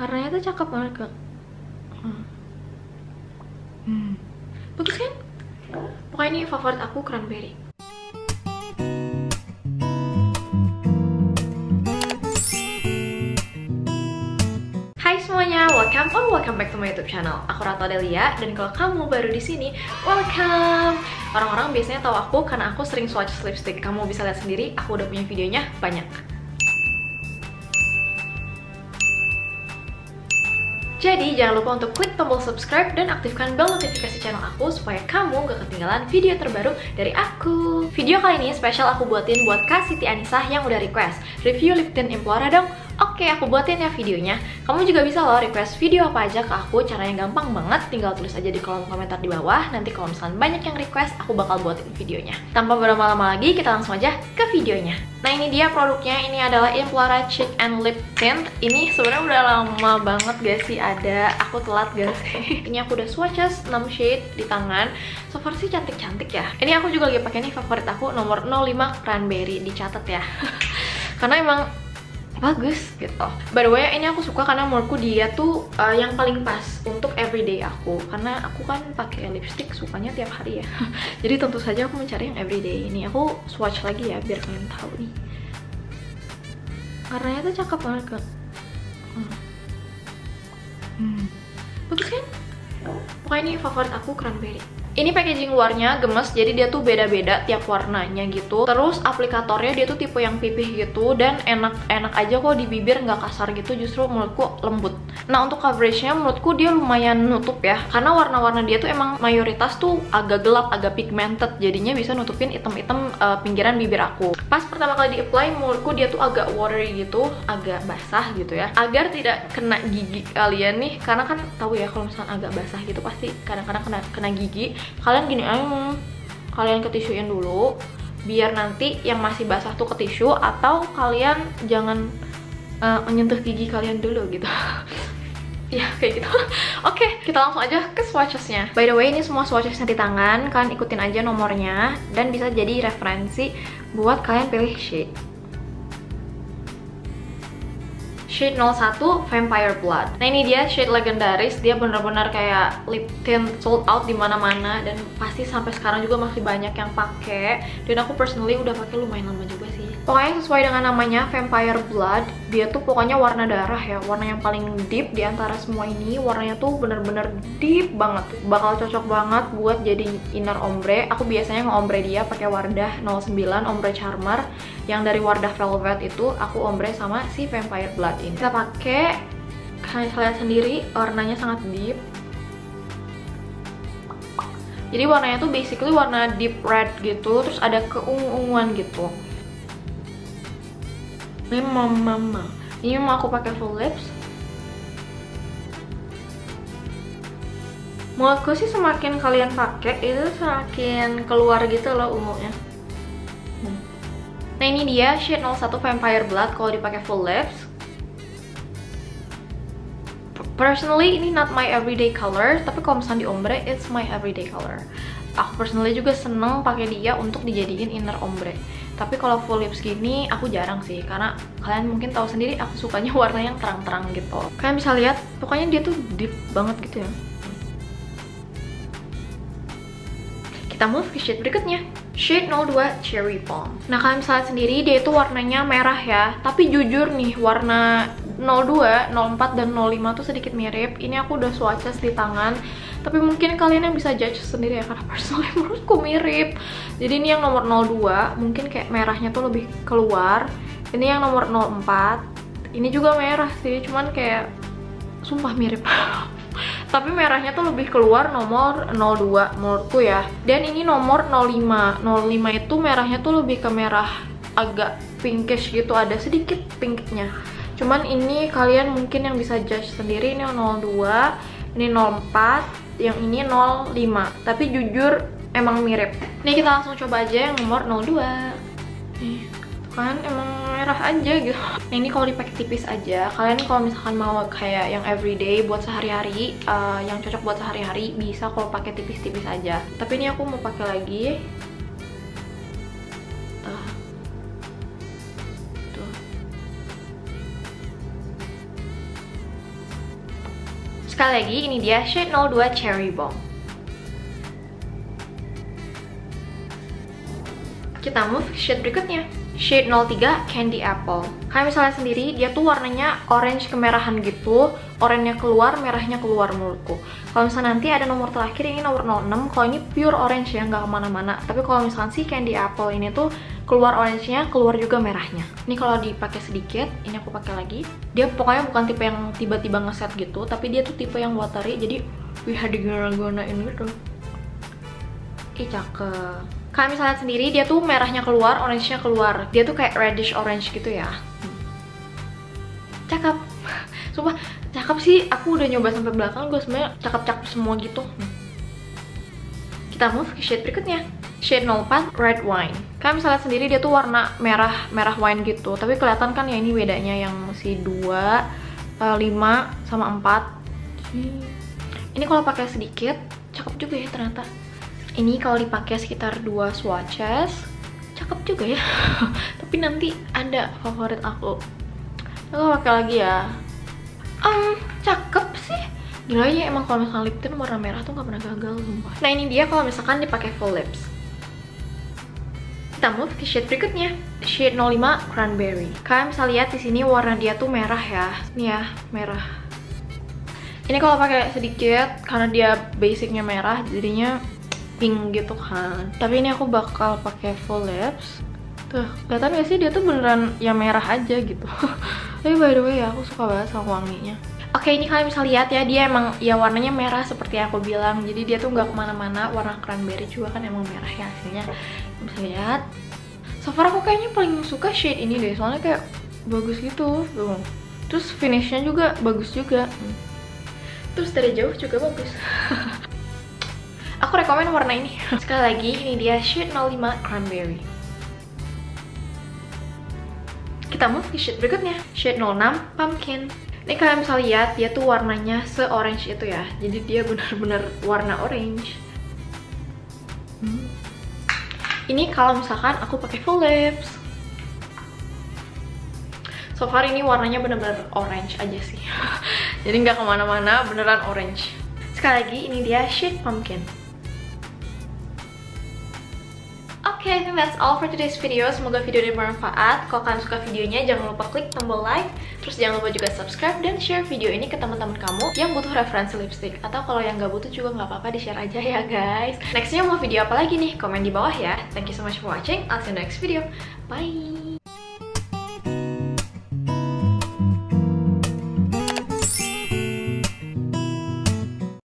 warnanya tuh cakep banget kak hmm. Hmm. bagus kan pokoknya ini favorit aku cranberry Hai semuanya, welcome or welcome back to my YouTube channel. Aku Ratu Adelia dan kalau kamu baru di sini, welcome. Orang-orang biasanya tahu aku karena aku sering swatch lipstick. Kamu bisa lihat sendiri, aku udah punya videonya banyak. Jadi jangan lupa untuk klik tombol subscribe dan aktifkan bell notifikasi channel aku supaya kamu gak ketinggalan video terbaru dari aku. Video kali ini spesial aku buatin buat Kak Siti Anissa yang udah request. Review lip tint Implora dong. Oke, aku buatin ya videonya. Kamu juga bisa loh request video apa aja ke aku. Caranya gampang banget, tinggal tulis aja di kolom komentar di bawah. Nanti kalau misalnya banyak yang request, aku bakal buatin videonya. Tanpa berlama-lama lagi, kita langsung aja ke videonya. Nah ini dia produknya, ini adalah Implora Cheek and Lip Tint. Ini sebenarnya udah lama banget gak sih ada. Aku telat gak sih? ini aku udah swatches 6 shade di tangan. So far sih cantik-cantik ya. Ini aku juga lagi pakai nih favorit aku nomor 05 Cranberry. Dicatat ya. Karena emang bagus gitu. By the way, ini aku suka karena menurutku dia tuh uh, yang paling pas untuk everyday aku. Karena aku kan pakai lipstick sukanya tiap hari ya. Jadi tentu saja aku mencari yang everyday ini. Aku swatch lagi ya biar kalian tahu nih. Warnanya tuh cakep banget kak. Hmm. Hmm. Bagus kan? Pokoknya ini favorit aku cranberry. Ini packaging luarnya gemes, jadi dia tuh beda-beda tiap warnanya gitu. Terus aplikatornya dia tuh tipe yang pipih gitu dan enak-enak aja kok di bibir nggak kasar gitu, justru menurutku lembut. Nah untuk coveragenya menurutku dia lumayan nutup ya, karena warna-warna dia tuh emang mayoritas tuh agak gelap, agak pigmented, jadinya bisa nutupin item-item uh, pinggiran bibir aku. Pas pertama kali di apply menurutku dia tuh agak watery gitu, agak basah gitu ya, agar tidak kena gigi kalian nih, karena kan tahu ya kalau misalnya agak basah gitu pasti kadang-kadang kena kena gigi. Kalian gini aja kalian ketisuin dulu biar nanti yang masih basah tuh ke tisu atau kalian jangan uh, menyentuh gigi kalian dulu gitu ya kayak gitu oke okay, kita langsung aja ke swatchesnya by the way ini semua swatchesnya di tangan kalian ikutin aja nomornya dan bisa jadi referensi buat kalian pilih shade shade 01 Vampire Blood. Nah ini dia shade legendaris, dia bener-bener kayak lip tint sold out di mana-mana dan pasti sampai sekarang juga masih banyak yang pakai. Dan aku personally udah pakai lumayan lama juga. Pokoknya sesuai dengan namanya Vampire Blood, dia tuh pokoknya warna darah ya, warna yang paling deep di antara semua ini. Warnanya tuh bener-bener deep banget, bakal cocok banget buat jadi inner ombre. Aku biasanya nge-ombre dia pakai Wardah 09 Ombre Charmer yang dari Wardah Velvet itu aku ombre sama si Vampire Blood ini. Kita pakai kalian lihat sendiri warnanya sangat deep. Jadi warnanya tuh basically warna deep red gitu, terus ada keungu-unguan gitu. Ini mama, ini mau aku pakai full lips. Menurutku sih semakin kalian pakai itu semakin keluar gitu loh ungunya. Nah ini dia shade 01 Vampire Blood kalau dipakai full lips. Personally ini not my everyday color, tapi kalau misalnya di ombre it's my everyday color. Aku personally juga seneng pakai dia untuk dijadiin inner ombre. Tapi kalau full lips gini aku jarang sih karena kalian mungkin tahu sendiri aku sukanya warna yang terang-terang gitu. Kalian bisa lihat pokoknya dia tuh deep banget gitu ya. Kita move ke shade berikutnya. Shade 02 Cherry Bomb. Nah kalian bisa lihat sendiri dia itu warnanya merah ya. Tapi jujur nih warna 02, 04, dan 05 tuh sedikit mirip. Ini aku udah swatches di tangan. Tapi mungkin kalian yang bisa judge sendiri ya karena personally menurutku mirip. Jadi ini yang nomor 02, mungkin kayak merahnya tuh lebih keluar. Ini yang nomor 04. Ini juga merah sih, cuman kayak sumpah mirip. tapi merahnya tuh lebih keluar nomor 02 menurutku ya dan ini nomor 05 05 itu merahnya tuh lebih ke merah agak pinkish gitu ada sedikit pinknya cuman ini kalian mungkin yang bisa judge sendiri ini 02 ini 04 yang ini 05 tapi jujur emang mirip. Nih kita langsung coba aja yang nomor 02 nih kan emang merah aja gitu. Nah, ini kalau dipakai tipis aja kalian kalau misalkan mau kayak yang everyday buat sehari-hari uh, yang cocok buat sehari-hari bisa kalau pakai tipis-tipis aja. Tapi ini aku mau pakai lagi Sekali lagi, ini dia shade 02 Cherry Bomb. Kita move ke shade berikutnya. Shade 03 Candy Apple. Kayak misalnya sendiri, dia tuh warnanya orange kemerahan gitu. Oranye keluar, merahnya keluar menurutku. Kalau misalnya nanti ada nomor terakhir, ini nomor 06. Kalau ini pure orange ya, nggak ke mana-mana. Tapi kalau misalnya si Candy Apple ini tuh keluar orange-nya, keluar juga merahnya. Ini kalau dipakai sedikit, ini aku pakai lagi. Dia pokoknya bukan tipe yang tiba-tiba ngeset gitu, tapi dia tuh tipe yang watery, jadi wih diguna-gunain gitu. Ih, cakep kalian misalnya sendiri dia tuh merahnya keluar, orange-nya keluar. Dia tuh kayak reddish orange gitu ya. Cakep. Sumpah, cakep sih. Aku udah nyoba sampai belakang, gue sebenarnya cakep-cakep semua gitu. Kita move ke shade berikutnya. Shade 04 Red Wine. Kalian misalnya sendiri dia tuh warna merah merah wine gitu. Tapi kelihatan kan ya ini bedanya yang si 2, 5 eh, sama 4. Ini kalau pakai sedikit, cakep juga ya ternyata. Ini kalau dipakai sekitar dua swatches cakep juga ya. Tapi nanti ada favorit aku. Aku pakai lagi ya. Um, cakep sih. Gila ya emang kalau misalnya lip tint warna merah tuh gak pernah gagal sumpah. Nah ini dia kalau misalkan dipakai full lips kita move ke shade berikutnya. Shade 05 cranberry. Kalian bisa lihat di sini warna dia tuh merah ya. Ini ya merah. Ini kalau pakai sedikit karena dia basicnya merah jadinya pink gitu kan. Tapi ini aku bakal pakai full lips tuh kelihatan gak sih dia tuh beneran yang merah aja gitu. Tapi by the way ya aku suka banget sama wanginya Oke ini kalian bisa lihat ya dia emang ya warnanya merah seperti yang aku bilang. Jadi dia tuh nggak ke mana-mana warna cranberry juga kan emang merah ya hasilnya. Bisa lihat. So far aku kayaknya paling suka shade ini deh soalnya kayak bagus gitu. Tuh. Terus finishnya juga bagus juga. Terus dari jauh juga bagus. Aku rekomen warna ini. Sekali lagi, ini dia shade 05 Cranberry. Kita move ke shade berikutnya, shade 06 Pumpkin. Ini kalian bisa lihat, dia tuh warnanya se-orange itu ya. Jadi dia benar-benar warna orange. Ini kalau misalkan aku pakai full lips. So far ini warnanya benar-benar orange aja sih. Jadi nggak ke mana-mana, beneran orange. Sekali lagi, ini dia shade pumpkin. Oke, okay, I think that's all for today's video. Semoga video ini bermanfaat. Kalau kalian suka videonya, jangan lupa klik tombol like. Terus jangan lupa juga subscribe dan share video ini ke teman-teman kamu yang butuh referensi lipstick. Atau kalau yang nggak butuh juga nggak apa-apa, di-share aja ya guys. Nextnya mau video apa lagi nih? Komen di bawah ya. Thank you so much for watching. I'll see you next video. Bye!